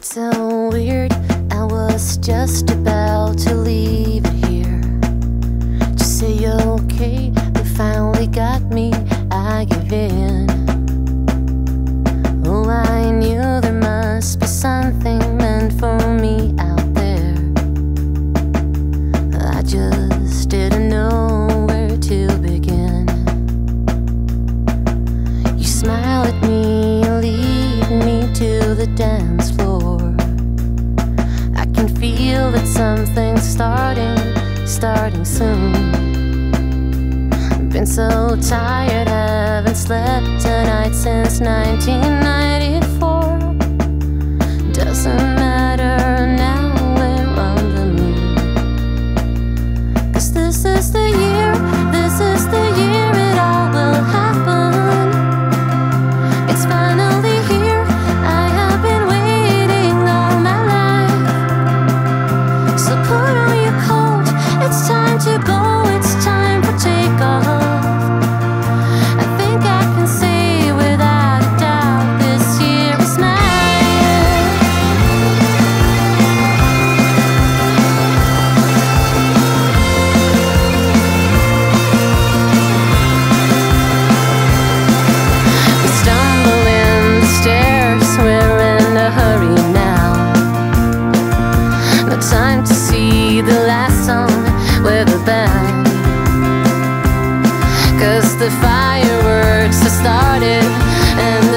It's so weird, I was just about to leave it here. Just say okay, they finally got me, I give in. Oh, I knew there must be something meant for me out there. I just didn't know where to begin. You smile at me and lead me to the dance floor. Something's starting, starting soon. Been so tired, haven't slept a night since 1994. Doesn't matter now, we're on the moon. Cause this is the Cause the fireworks have started, and